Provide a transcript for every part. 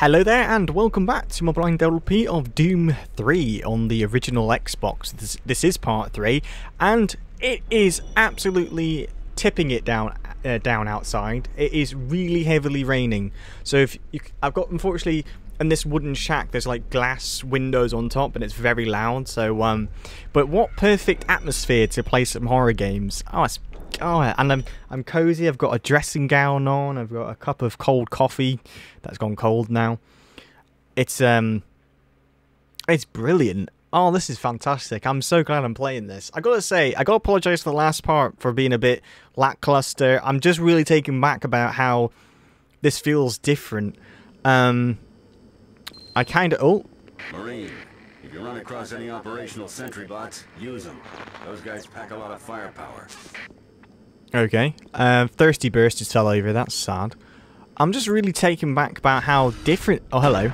Hello there and welcome back to my blind LP of Doom 3 on the original Xbox. This, this is part 3 and it is absolutely tipping it down uh, down outside. It is really heavily raining. So if you, I've got unfortunately in this wooden shack there's like glass windows on top and it's very loud so um but what perfect atmosphere to play some horror games. Oh it's Oh, and I'm I'm cozy. I've got a dressing gown on. I've got a cup of cold coffee that's gone cold now. It's um, it's brilliant. Oh, this is fantastic. I'm so glad I'm playing this. I gotta say, I gotta apologize for the last part for being a bit lackluster. I'm just really taken back about how this feels different. Um, I kind of oh. Marine, if you run across any operational sentry bots, use them. Those guys pack a lot of firepower. Okay. Uh, Thirsty Burst just fell over. That's sad. I'm just really taken back about how different... Oh, hello.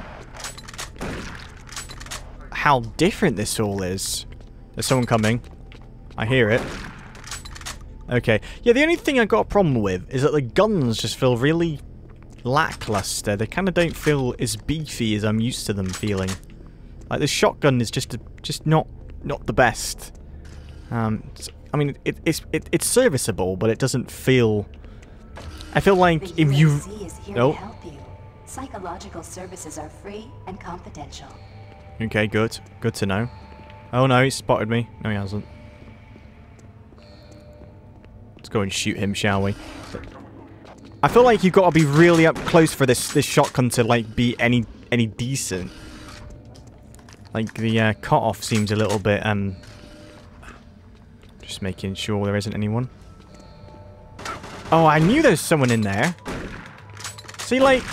How different this all is. There's someone coming. I hear it. Okay. Yeah, the only thing I got a problem with is that the guns just feel really lackluster. They kind of don't feel as beefy as I'm used to them feeling. Like the shotgun is just a, just not not the best. Um, I mean, it, it's it, it's serviceable, but it doesn't feel. I feel like if you. No. Psychological services are free and confidential. Okay, good. Good to know. Oh no, he's spotted me. No, he hasn't. Let's go and shoot him, shall we? I feel like you've got to be really up close for this this shotgun to like be any any decent. Like the uh, cutoff seems a little bit um just making sure there isn't anyone. Oh, I knew there's someone in there. See, like,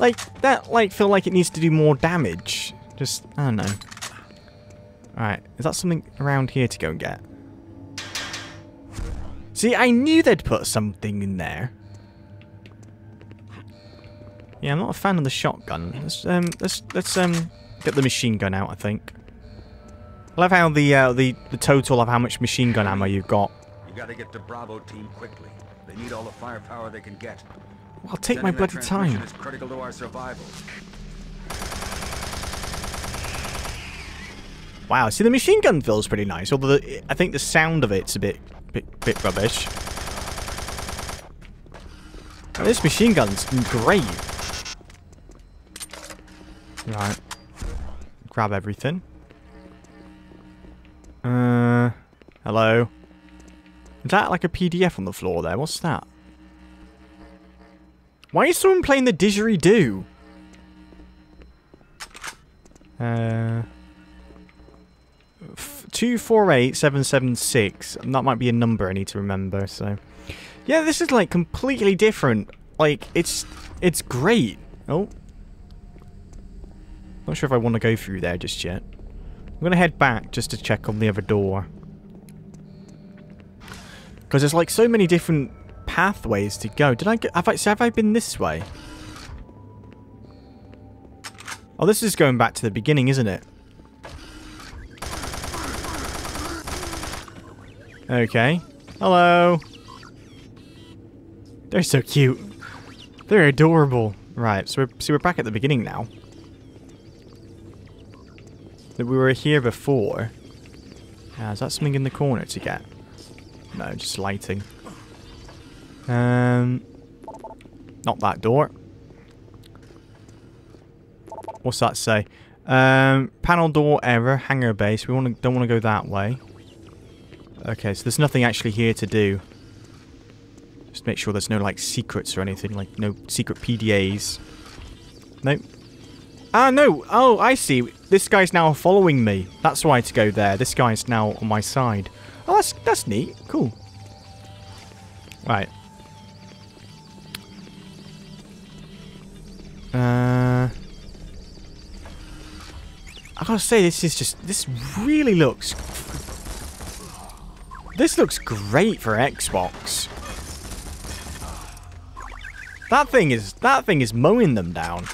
like, that, like, feel like it needs to do more damage. Just, I don't know. Alright, is that something around here to go and get? See, I knew they'd put something in there. Yeah, I'm not a fan of the shotgun. Let's, um, let's, let's, um, get the machine gun out, I think. I love how the uh, the the total of how much machine gun ammo you've got. You gotta get to Bravo team quickly. They need all the firepower they can get. Well, I'll take Sending my bloody time. Is critical to our survival. Wow, see the machine gun feels pretty nice, although the, I think the sound of it's a bit bit, bit rubbish. this machine gun's great. Right. Grab everything. Uh, hello. Is that like a PDF on the floor there? What's that? Why is someone playing the didgeridoo? Uh, two four eight seven seven six. That might be a number I need to remember. So, yeah, this is like completely different. Like it's it's great. Oh, not sure if I want to go through there just yet. I'm to head back just to check on the other door. Because there's like so many different pathways to go. Did I get... Have I, so have I been this way? Oh, this is going back to the beginning, isn't it? Okay. Hello. They're so cute. They're adorable. Right, so we're, so we're back at the beginning now that we were here before. Uh, is that something in the corner to get? No, just lighting. Um, not that door. What's that say? Um, panel door error, hangar base. We want to don't want to go that way. Okay, so there's nothing actually here to do. Just make sure there's no like secrets or anything, like no secret PDAs. Nope. Ah, no. Oh, I see. This guy's now following me. That's why to go there. This guy's now on my side. Oh, that's, that's neat. Cool. Right. Uh... I gotta say, this is just... This really looks... This looks great for Xbox. That thing is... That thing is mowing them down.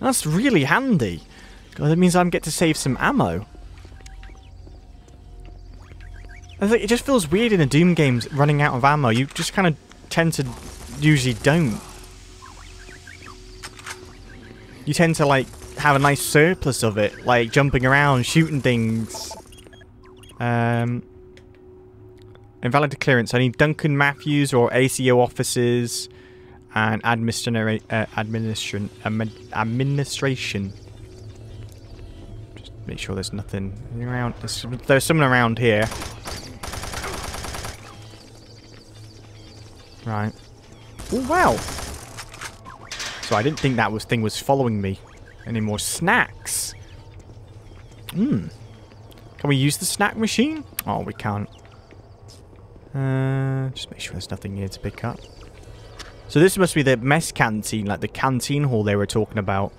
That's really handy. God, that means I'm get to save some ammo. It just feels weird in a Doom games running out of ammo. You just kind of tend to usually don't. you tend to like have a nice surplus of it, like jumping around, shooting things. Um, invalid clearance. I need Duncan Matthews or ACO officers and administra uh, administration administration. Just make sure there's nothing around. There's, there's someone around here. Right. Oh wow. So I didn't think that was thing was following me. Any more snacks? Hmm. Can we use the snack machine? Oh, we can't. Uh, just make sure there's nothing here to pick up. So this must be the mess canteen, like the canteen hall they were talking about.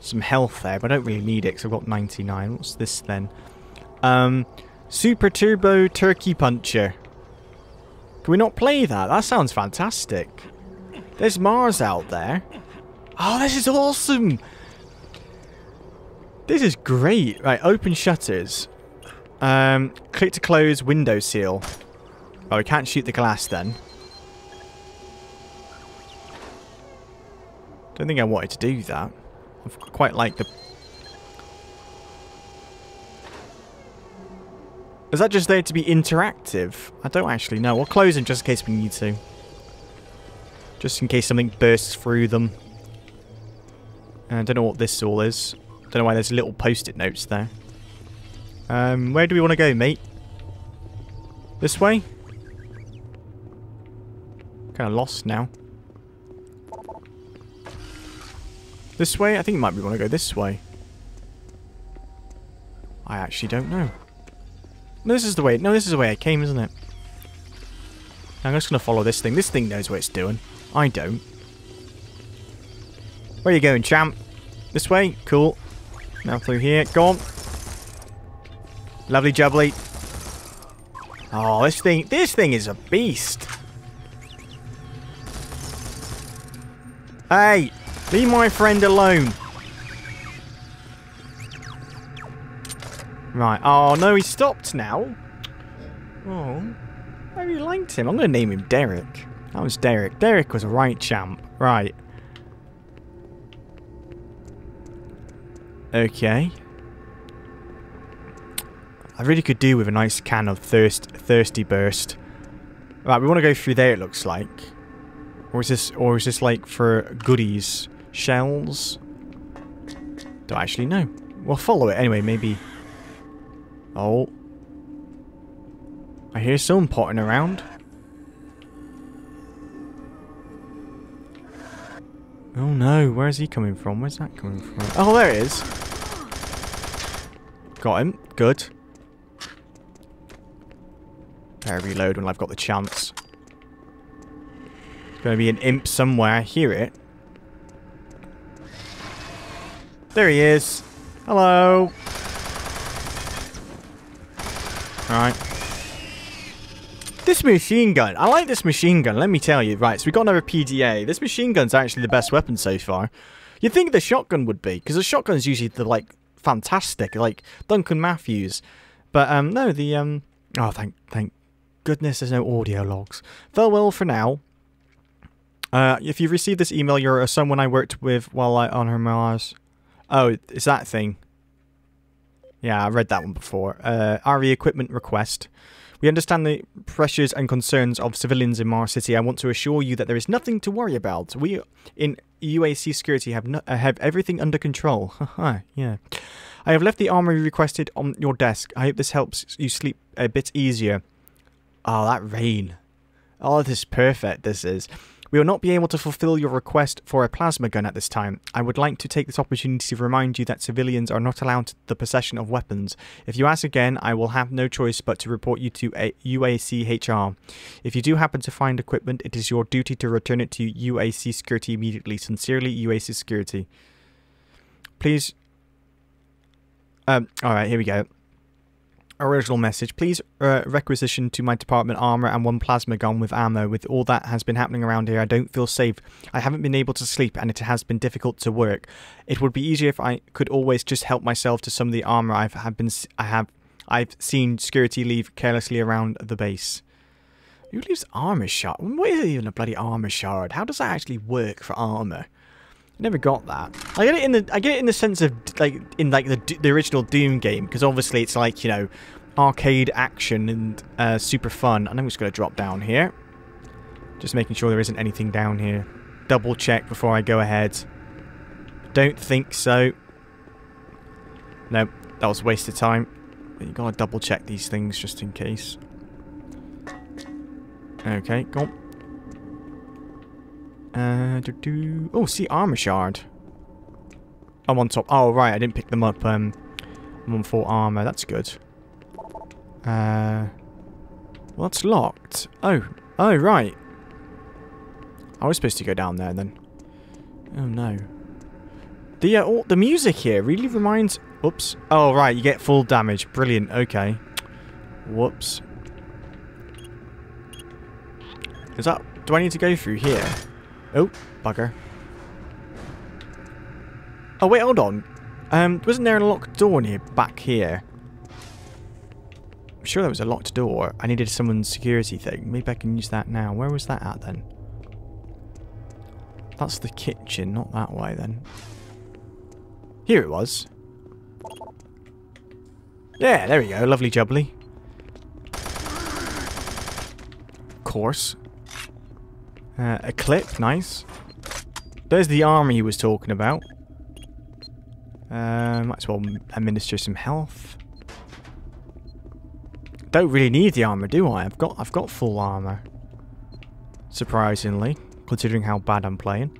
Some health there, but I don't really need it because I've got 99. What's this then? Um, Super Turbo Turkey Puncher. Can we not play that? That sounds fantastic. There's Mars out there. Oh, this is awesome! This is great. Right, open shutters. Um, click to close window seal. Oh, we can't shoot the glass then. Don't think I wanted to do that. I quite like the... Is that just there to be interactive? I don't actually know. We'll close them just in case we need to. Just in case something bursts through them. I don't know what this all is. Don't know why there's little post-it notes there. Um, where do we want to go, mate? This way? Kind of lost now. This way? I think it might be want to go this way. I actually don't know. No, this is the way. No, this is the way I came, isn't it? I'm just going to follow this thing. This thing knows what it's doing. I don't. Where you going, champ? This way? Cool. Now through here. Go on. Lovely jubbly. Oh, this thing, this thing is a beast. Hey, leave my friend alone. Right. Oh, no, he stopped now. Oh, I really liked him. I'm going to name him Derek. That was Derek. Derek was a right champ. Right. Okay. I really could do with a nice can of thirst, thirsty burst. Right, we want to go through there. It looks like, or is this, or is this like for goodies, shells? Don't actually know. We'll follow it anyway. Maybe. Oh, I hear someone potting around. Oh no, where's he coming from? Where's that coming from? Oh, there it is. Got him. Good. Better reload when I've got the chance. There's going to be an imp somewhere. I hear it. There he is. Hello. Alright. This machine gun. I like this machine gun, let me tell you. Right, so we got another PDA. This machine gun's actually the best weapon so far. You'd think the shotgun would be, because the shotgun's usually the, like, fantastic, like Duncan Matthews. But, um, no, the, um... Oh, thank, thank goodness there's no audio logs. Farewell for now. Uh, if you've received this email, you're someone I worked with while I on her Mars. Oh, it's that thing. Yeah, I read that one before. Uh, RE equipment request. We understand the pressures and concerns of civilians in Mars City. I want to assure you that there is nothing to worry about. We in UAC security have no, uh, have everything under control. yeah. I have left the armory requested on your desk. I hope this helps you sleep a bit easier. Oh, that rain. Oh, this is perfect, this is. We will not be able to fulfill your request for a plasma gun at this time. I would like to take this opportunity to remind you that civilians are not allowed the possession of weapons. If you ask again, I will have no choice but to report you to a UACHR. If you do happen to find equipment, it is your duty to return it to UAC Security immediately. Sincerely, UAC Security. Please... Um, alright, here we go original message. Please uh, requisition to my department armor and one plasma gun with ammo. With all that has been happening around here, I don't feel safe. I haven't been able to sleep and it has been difficult to work. It would be easier if I could always just help myself to some of the armor I've have been I have I've seen security leave carelessly around the base. Who leaves armor shard? What is even a bloody armor shard? How does that actually work for armor? Never got that. I get it in the I get it in the sense of like in like the the original Doom game because obviously it's like you know arcade action and uh, super fun. And I'm just going to drop down here, just making sure there isn't anything down here. Double check before I go ahead. Don't think so. No, that was waste of time. But you gotta double check these things just in case. Okay, go on. Uh. Oh, see, armor shard. I'm on top. Oh, right, I didn't pick them up. Um, I'm on full armor. That's good. Uh, well, locked. Oh, oh, right. I was supposed to go down there then. Oh no. The uh, oh, the music here really reminds. Oops. Oh right, you get full damage. Brilliant. Okay. Whoops. Is that? Do I need to go through here? Oh, bugger. Oh, wait, hold on. Um, wasn't there a locked door near back here? I'm sure there was a locked door. I needed someone's security thing. Maybe I can use that now. Where was that at then? That's the kitchen, not that way then. Here it was. Yeah, there we go. Lovely jubbly. Of course. Uh, a clip, nice. There's the armor he was talking about. Uh, might as well administer some health. Don't really need the armor, do I? I've got I've got full armor. Surprisingly, considering how bad I'm playing.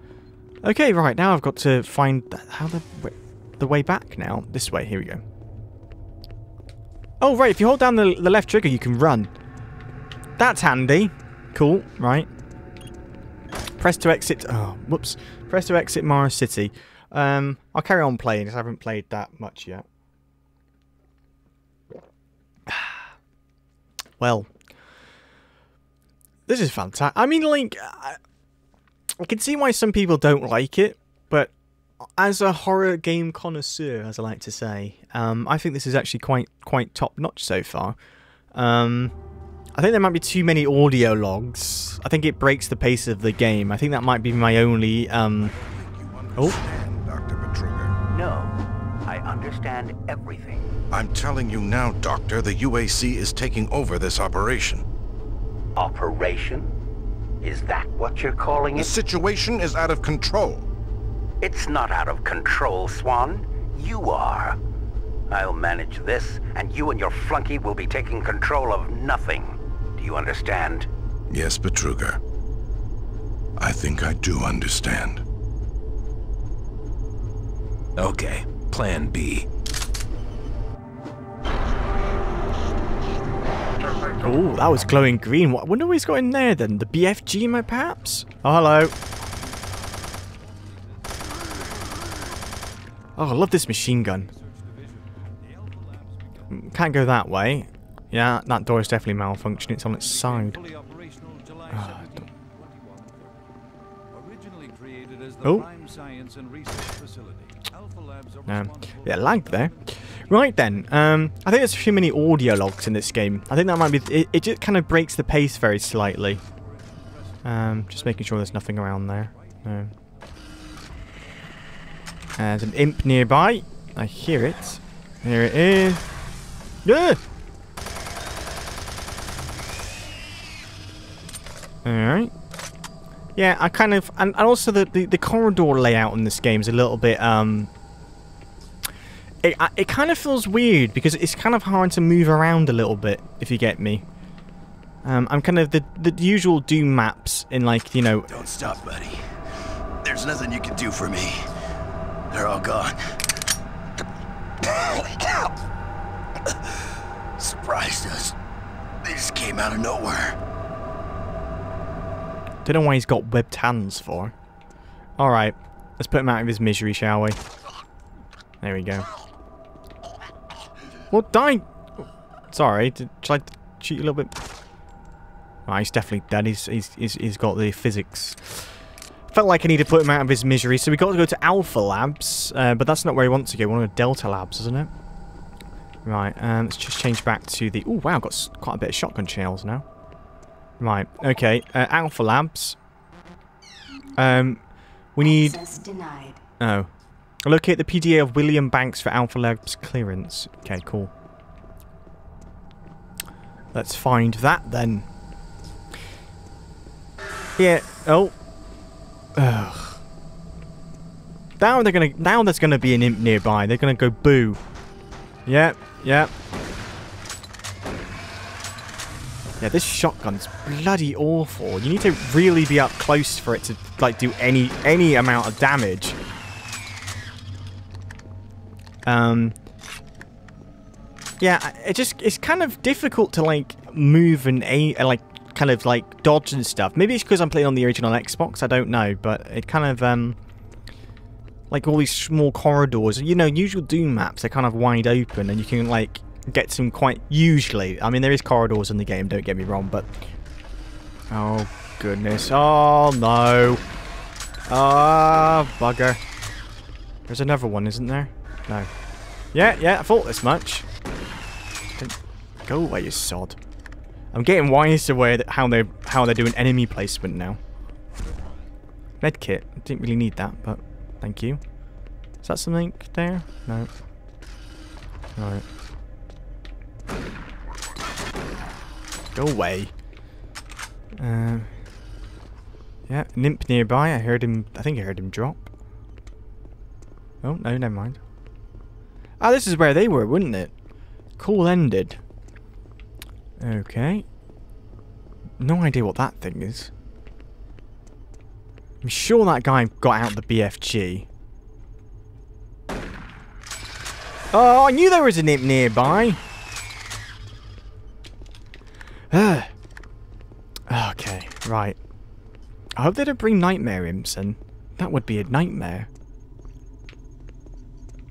Okay, right now I've got to find how the the way back now. This way. Here we go. Oh right, if you hold down the the left trigger, you can run. That's handy. Cool. Right. Press to exit. Oh, whoops. Press to exit Mars City. Um, I'll carry on playing because I haven't played that much yet. Well, this is fantastic. I mean, like, I, I can see why some people don't like it, but as a horror game connoisseur, as I like to say, um, I think this is actually quite quite top notch so far. Um, I think there might be too many audio logs. I think it breaks the pace of the game. I think that might be my only. Um... Oh. Dr. Betruger. No, I understand everything. I'm telling you now, Doctor, the UAC is taking over this operation. Operation? Is that what you're calling it? The situation is out of control. It's not out of control, Swann. You are. I'll manage this, and you and your flunky will be taking control of nothing. Do you understand? Yes, Betruger. I think I do understand. Okay, plan B. Oh, that was glowing green. What, I wonder what he's got in there then. The BFG, my perhaps? Oh, hello. Oh, I love this machine gun. Mm, Can't go that way. Yeah, that door is definitely malfunctioning. It's on its side. Fully operational July Ah, 17, 2021. Originally created as the Oh. Prime Science and Research Facility, Alpha Labs are Um, yeah, lag there. Right then, um, I think there's too many audio logs in this game. I think that might be... It, it just kind of breaks the pace very slightly. Um, just making sure there's nothing around there. No. There's an imp nearby. I hear it. Here it is. Yeah! Alright. Yeah, I kind of... And, and also the, the, the corridor layout in this game is a little bit... um it, it kind of feels weird because it's kind of hard to move around a little bit, if you get me. Um, I'm kind of the, the usual Doom maps in like, you know, Don't stop, buddy. There's nothing you can do for me. They're all gone. Surprised us. They just came out of nowhere. Don't know why he's got webbed hands for. Alright, let's put him out of his misery, shall we? There we go. Well, die! Sorry, did, should shoot you a little bit? Oh, he's definitely dead. He's, he's, he's, he's got the physics. Felt like I need to put him out of his misery, so we got to go to Alpha Labs, uh, but that's not where he wants to go. We want to go Delta Labs, isn't it? Right, um, let's just change back to the... Oh, wow, got quite a bit of shotgun shells now. Right, okay, uh, Alpha Labs. Um, We need... Oh. Locate the PDA of William Banks for Alpha Labs clearance. Okay, cool. Let's find that then. Yeah. Oh. Ugh. Now they're gonna. Now there's gonna be an imp nearby. They're gonna go boo. Yep. Yep. Yeah, this shotgun's bloody awful. You need to really be up close for it to like do any any amount of damage. Um. Yeah, it just it's kind of difficult to like move and a like kind of like dodge and stuff. Maybe it's because I'm playing on the original Xbox. I don't know, but it kind of um like all these small corridors. You know, usual Doom maps are kind of wide open, and you can like get some quite usually. I mean, there is corridors in the game. Don't get me wrong, but oh goodness, oh no, ah bugger. There's another one, isn't there? No. Yeah, yeah, I thought this much. Go away, you sod. I'm getting wise to where how they're how they're doing enemy placement now. Medkit. I didn't really need that, but thank you. Is that something there? No. Alright. Go away. Um. Yeah, Nimp nearby. I heard him. I think I heard him drop. Oh no, never mind. Ah, this is where they were, wouldn't it? Cool ended. Okay. No idea what that thing is. I'm sure that guy got out the BFG. Oh, I knew there was a imp nearby. Okay, right. I hope they don't bring nightmare imps in. That would be a nightmare.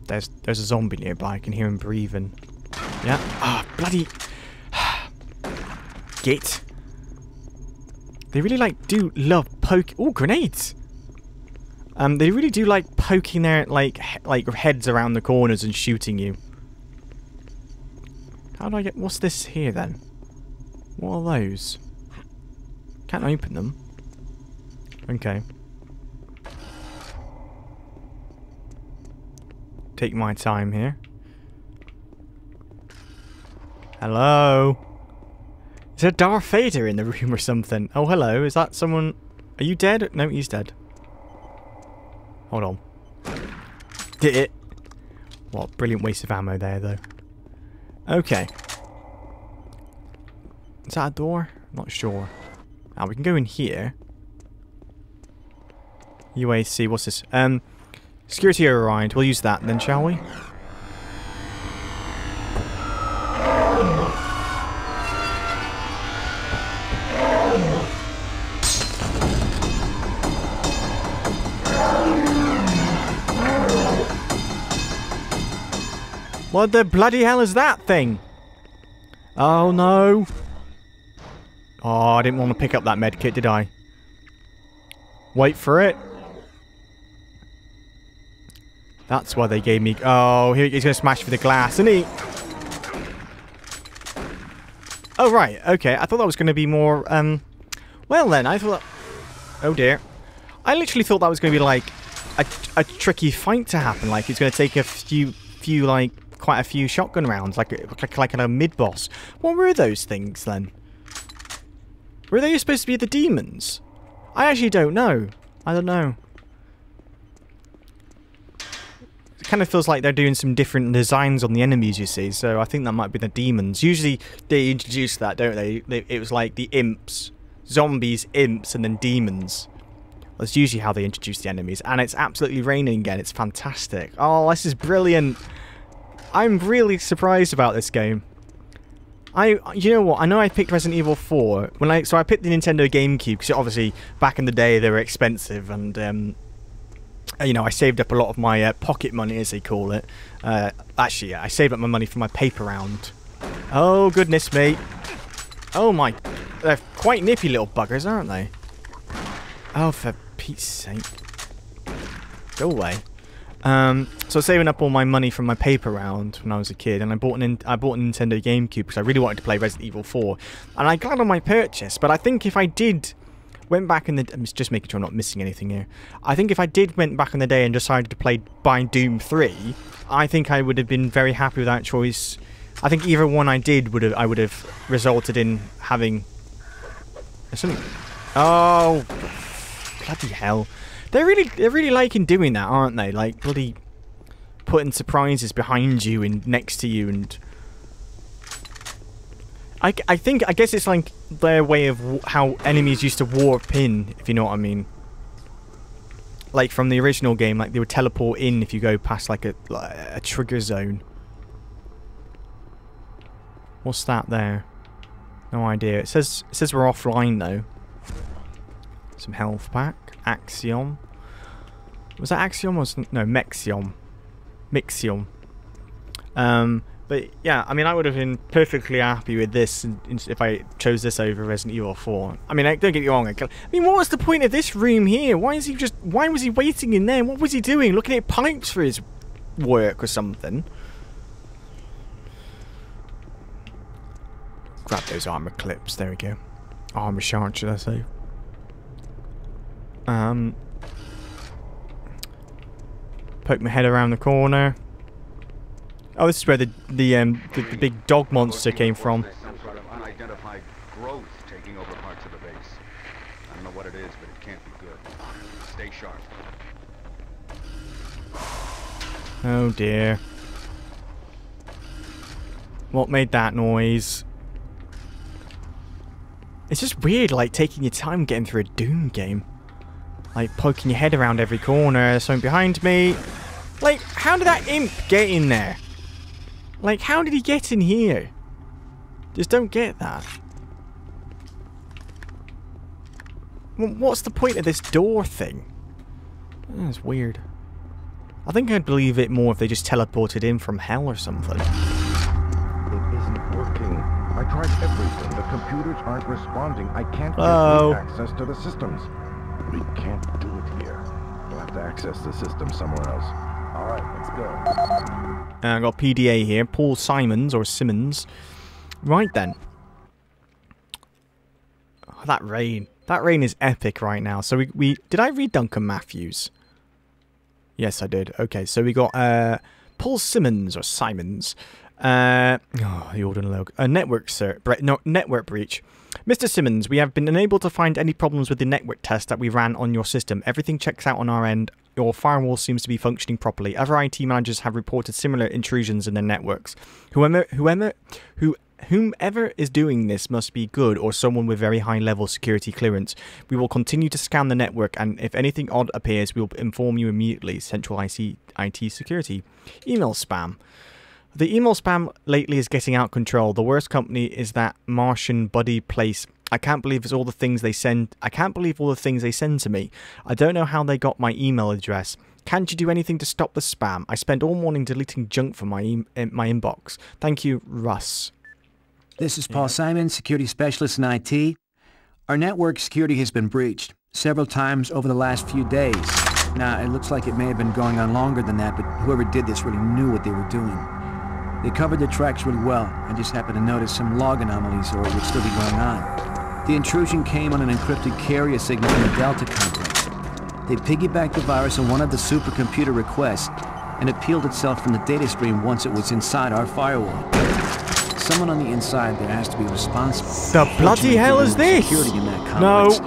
There's there's a zombie nearby. I can hear him breathing. Yeah. Ah, bloody. Git. They really like do love poke. Oh, grenades. Um, they really do like poking their like he like heads around the corners and shooting you. How do I get? What's this here then? What are those? Can't open them. Okay. Take my time here. Hello? Is there Darth Vader in the room or something? Oh, hello. Is that someone... Are you dead? No, he's dead. Hold on. Did it? What brilliant waste of ammo there, though. Okay. Is that a door? Not sure. Now, we can go in here. UAC, what's this? Um, security override. We'll use that then, shall we? What the bloody hell is that thing? Oh no. Oh, I didn't want to pick up that medkit, did I? Wait for it. That's why they gave me... Oh, he's going to smash through the glass, isn't he? Oh, right. Okay. I thought that was going to be more... Um, well, then. I thought... Oh, dear. I literally thought that was going to be, like, a, a tricky fight to happen. Like, it's going to take a few, few, like, quite a few shotgun rounds, like, like, like a mid-boss. What were those things, then? Were they supposed to be the demons? I actually don't know. I don't know. It kind of feels like they're doing some different designs on the enemies, you see, so I think that might be the demons. Usually they introduce that, don't they? they it was like the imps, zombies, imps, and then demons. That's usually how they introduce the enemies, and it's absolutely raining again. It's fantastic. Oh, this is brilliant. I'm really surprised about this game. I, you know what? I know I picked Resident Evil 4 when I, so I picked the Nintendo GameCube because obviously back in the day they were expensive and, um, you know, I saved up a lot of my uh, pocket money as they call it. Uh, actually, yeah, I saved up my money for my paper round. Oh goodness me! Oh my, they're quite nippy little buggers, aren't they? Oh, for Pete's sake! Go away. Um, so I was saving up all my money from my paper round when I was a kid, and I bought an I bought a Nintendo GameCube because I really wanted to play Resident Evil 4, and I got on my purchase. But I think if I did went back in the... I'm just making sure I'm not missing anything here. I think if I did went back in the day and decided to play by Doom 3, I think I would have been very happy with that choice. I think either one I did would have I would have resulted in having. Oh, bloody hell! They're really they're really liking doing that, aren't they? Like bloody putting surprises behind you and next to you and. I, I think I guess it's like their way of how enemies used to warp in, if you know what I mean. Like from the original game, like they would teleport in if you go past like a like a trigger zone. What's that there? No idea. It says it says we're offline though. Some health pack. Axiom. Was that Axiom or no Mexiom? Mixiom. Um, but yeah, I mean, I would have been perfectly happy with this if I chose this over Resident Evil 4. I mean, don't get me wrong. I mean, what was the point of this room here? Why is he just? Why was he waiting in there? What was he doing? Looking at pipes for his work or something? Grab those armor clips. There we go. Armor shard, should I say? Um, poke my head around the corner. Oh, this is where the the um the, the big dog monster came from. Some sort of unidentified growth taking over parts of the base. I don't know what it is, but it can't be good. Stay sharp. Oh dear. What made that noise? It's just weird, like, taking your time getting through a Doom game. Like, poking your head around every corner, something behind me. Like, how did that imp get in there? Like, how did he get in here? Just don't get that. Wh- What's the point of this door thing? That's weird. I think I'd believe it more if they just teleported in from hell or something. It isn't working. I tried everything. The computers aren't responding. I can't get access to the systems. We can't do it here. We'll have to access the system somewhere else. All right, let's go. Uh, I got PDA here, Paul Simons or Simmons. Right then. Oh, that rain. That rain is epic right now. So we, we did I read Duncan Matthews? Yes, I did. Okay, so we got uh, Paul Simmons or Simons. Uh, oh, the order log. A network sir, bre- no, network breach. Mr. Simmons, we have been unable to find any problems with the network test that we ran on your system. Everything checks out on our end. Your firewall seems to be functioning properly. Other IT managers have reported similar intrusions in their networks. Whoever, whoever, who, whomever is doing this must be good or someone with very high level security clearance. We will continue to scan the network, and if anything odd appears, we will inform you immediately. Central IC, IT security. Email spam. The email spam lately is getting out of control. The worst company is that Martian buddy place. I can't believe it's all the things they send. I can't believe all the things they send to me. I don't know how they got my email address. Can't you do anything to stop the spam? I spend all morning deleting junk from my my inbox. Thank you, Russ. This is Paul Simon, security specialist in IT. Our network security has been breached several times over the last few days. Now, it looks like it may have been going on longer than that, but whoever did this really knew what they were doing. They covered the tracks really well. I just happened to notice some log anomalies or it would still be going on. The intrusion came on an encrypted carrier signal from the Delta complex. They piggybacked the virus on one of the supercomputer requests and it peeled itself from the data stream once it was inside our firewall. Someone on the inside there has to be responsible. The bloody hell is this? Security in that No. complex.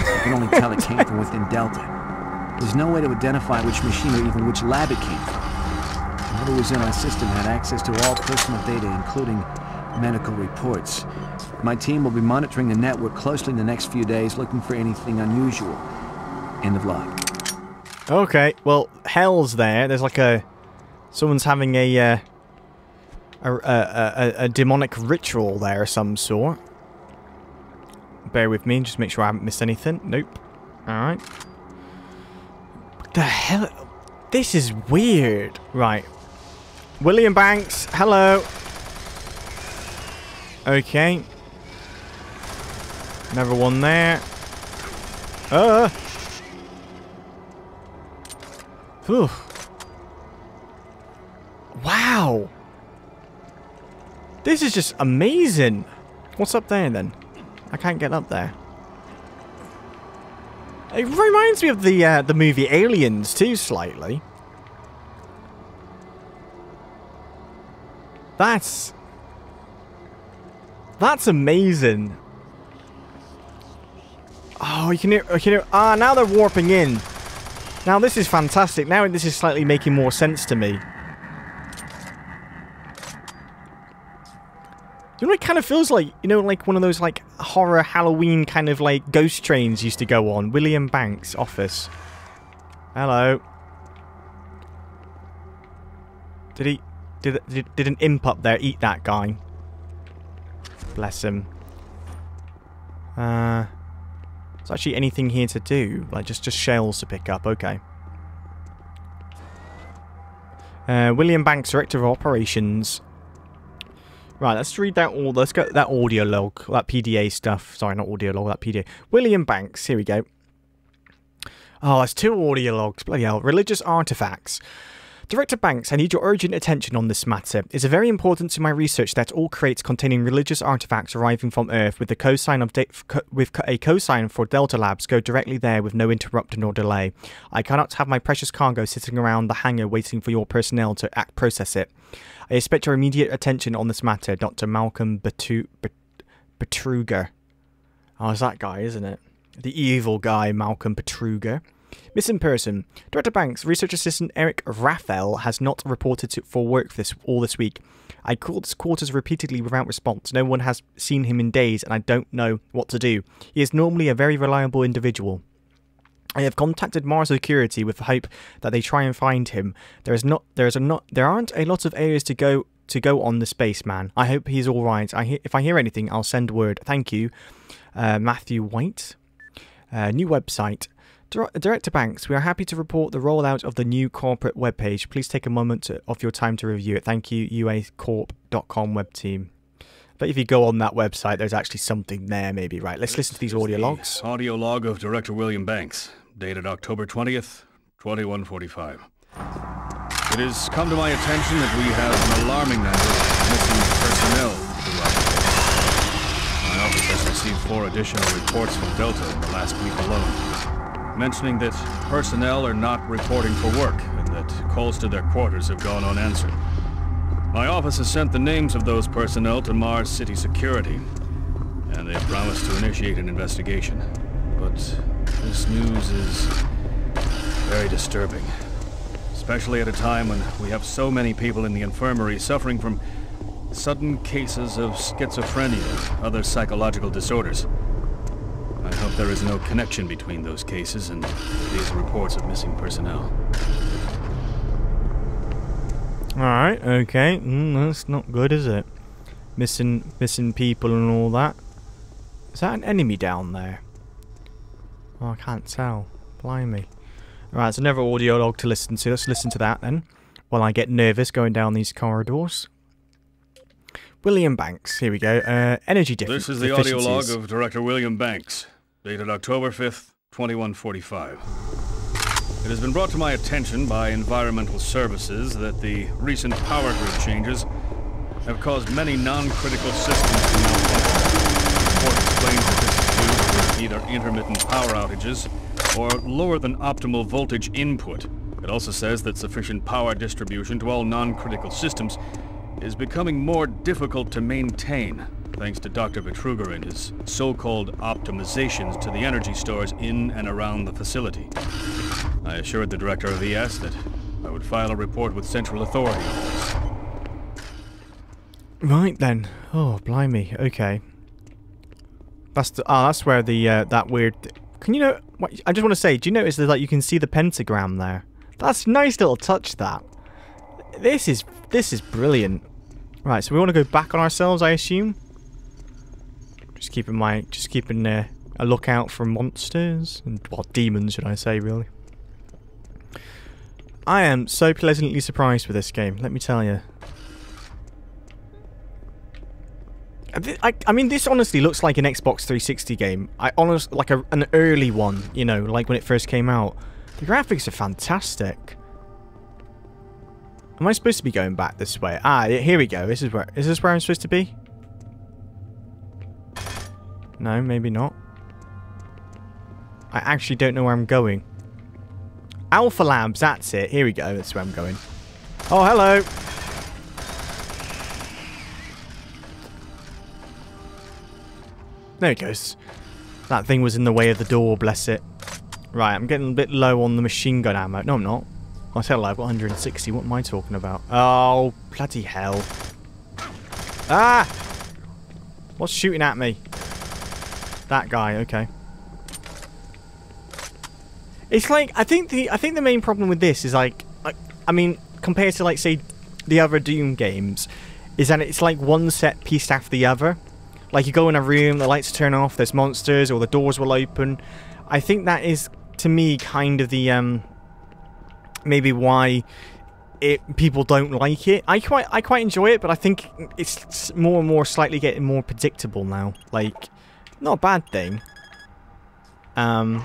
You can only tell it came from within Delta. There's no way to identify which machine or even which lab it came from. Whoever was in our system had access to all personal data, including medical reports. My team will be monitoring the network closely in the next few days, looking for anything unusual. End of log. Okay, well, hell's there. There's like a someone's having a uh, a, a, a a demonic ritual there of some sort. Bear with me, just make sure I haven't missed anything. Nope. All right. What the hell? This is weird. Right. William Banks, hello. Okay. Another one there. Uh. Phew. Wow. This is just amazing. What's up there then? I can't get up there. It reminds me of the uh, the movie Aliens too, slightly. That's that's amazing. Oh, you can hear, you can hear, ah, now they're warping in. Now this is fantastic. Now this is slightly making more sense to me. You know, it kind of feels like, you know, like one of those like horror Halloween kind of like ghost trains used to go on. William Banks' office. Hello. Did he, did, did, did an imp up there eat that guy? Bless him. Uh, is actually anything here to do? Like just, just shells to pick up, okay. Uh, William Banks, Director of Operations. Right, let's read that all. Let's get that audio log, that PDA stuff. Sorry, not audio log, that PDA. William Banks, here we go. Oh, that's two audio logs. Bloody hell. Religious artifacts. Director Banks, I need your urgent attention on this matter. It's very important to my research that all crates containing religious artifacts arriving from Earth with of with a cosign for Delta Labs go directly there with no interruption or delay. I cannot have my precious cargo sitting around the hangar waiting for your personnel to act process it. I expect your immediate attention on this matter, Dr. Malcolm Betruger. Oh, it's that guy, isn't it? The evil guy, Malcolm Betruger. Missing person. Director Banks, research assistant Eric Raphael has not reported to, for work this all this week. I called his quarters repeatedly without response. No one has seen him in days, and I don't know what to do. He is normally a very reliable individual. I have contacted Mars Security with the hope that they try and find him. There is not there is a not there aren't a lot of areas to go to go on the spaceman. I hope he's all right. I if I hear anything, I'll send word. Thank you, uh, Matthew White. Uh, new website. Director Banks, we are happy to report the rollout of the new corporate webpage. Please take a moment to, of your time to review it. Thank you, uacorp.com web team. But if you go on that website, there's actually something there, maybe. Right, let's listen to these audio the logs. Audio log of Director William Banks dated October 20th, 2145. It has come to my attention that we have an alarming number of missing personnel throughout the base. My office has received four additional reports from Delta in the last week alone, mentioning that personnel are not reporting for work and that calls to their quarters have gone unanswered. My office has sent the names of those personnel to Mars City Security, and they promised to initiate an investigation. But this news is very disturbing. Especially at a time when we have so many people in the infirmary suffering from sudden cases of schizophrenia and other psychological disorders. There is no connection between those cases and these reports of missing personnel. Alright, okay. Mm, that's not good, is it? Missing missing people and all that. Is that an enemy down there? Oh, I can't tell. Blimey. Alright, it's another audio log to listen to. Let's listen to that then. While I get nervous going down these corridors. William Banks. Here we go. Uh, energy difference. This is the audio log of Director William Banks, dated October 5th, 2145. It has been brought to my attention by Environmental Services that the recent power grid changes have caused many non-critical systems to malfunction. Report explains that this is due to either intermittent power outages or lower than optimal voltage input. It also says that sufficient power distribution to all non-critical systems is becoming more difficult to maintain, thanks to Dr. Betruger and his so-called optimizations to the energy stores in and around the facility. I assured the director of ES that I would file a report with Central Authority. Right then. Oh, blimey. Okay. That's the, oh, that's where the uh, that weird. Can you know? What, I just want to say, do you notice that like you can see the pentagram there? That's nice little touch. That this is this is brilliant. Right, so we want to go back on ourselves, I assume. Just keeping my just keeping uh, a lookout for monsters and well demons, should I say? Really. I am so pleasantly surprised with this game. Let me tell you. I, I mean, this honestly looks like an Xbox 360 game. I honestly like a, an early one, you know, like when it first came out. The graphics are fantastic. Am I supposed to be going back this way? Ah, here we go. This is where is this where I'm supposed to be? No, maybe not. I actually don't know where I'm going. Alpha Labs, that's it. Here we go. That's where I'm going. Oh, hello. There it goes. That thing was in the way of the door, bless it. Right, I'm getting a bit low on the machine gun ammo. No, I'm not. I said I've got 160. What am I talking about? Oh, bloody hell. Ah! What's shooting at me? That guy, okay. It's like I think the I think the main problem with this is like, like I mean compared to like say the other Doom games, is that it's like one set piece after the other. Like you go in a room, the lights turn off, there's monsters, or the doors will open. I think that is to me kind of the um maybe why it people don't like it. I quite I quite enjoy it, but I think it's more and more slightly getting more predictable now. Like not a bad thing. Um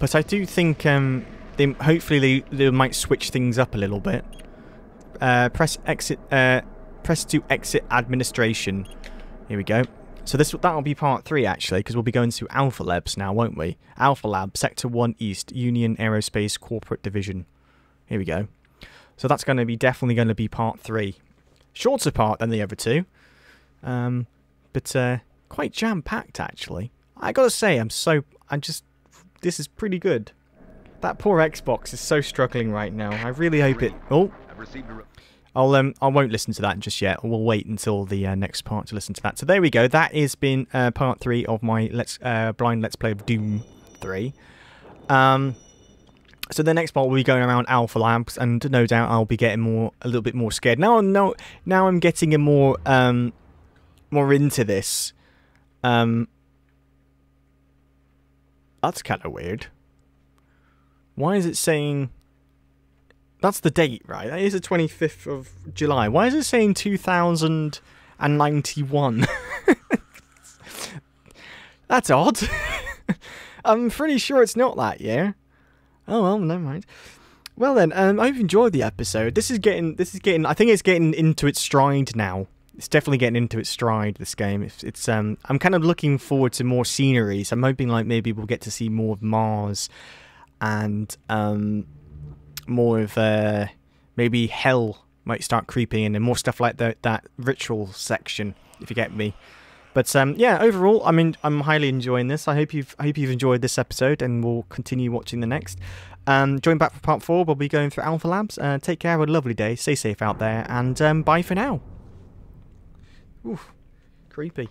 but I do think um, they hopefully they, they might switch things up a little bit. Uh, press exit. Uh, press to exit administration. Here we go. So this that'll be part three actually, because we'll be going to Alpha Labs now, won't we? Alpha Lab, Sector One East, Union Aerospace Corporate Division. Here we go. So that's going to be definitely going to be part three. Shorter part than the other two, um, but uh, quite jam packed actually. I gotta say, I'm so I'm just this is pretty good. That poor Xbox is so struggling right now. I really hope it... Oh! I'll, um, I won't listen to that just yet. We'll wait until the uh, next part to listen to that. So there we go. That has been uh, part 3 of my let's uh, blind Let's Play of Doom 3. Um, so the next part will be going around Alpha Labs, and no doubt I'll be getting more, a little bit more scared. Now, no, now I'm getting a more, um, more into this. Um, that's kind of weird. Why is it saying... That's the date, right? That is the 25th of July. Why is it saying 2091? That's odd. I'm pretty sure it's not that year. Oh well, never mind. Well then, um, I've enjoyed the episode. This is getting, this is getting. I think it's getting into its stride now it's definitely getting into its stride. This game, it's, it's um, I'm kind of looking forward to more scenery. So I'm hoping like maybe we'll get to see more of Mars, and um, more of uh, maybe hell might start creeping in, and more stuff like that that ritual section, if you get me. But um, yeah, overall, I mean, I'm highly enjoying this. I hope you've I hope you've enjoyed this episode, and we'll continue watching the next. Um, join back for part four. We'll be going through Alpha Labs. Uh, take care. Have a lovely day. Stay safe out there, and um, bye for now. Oof, creepy.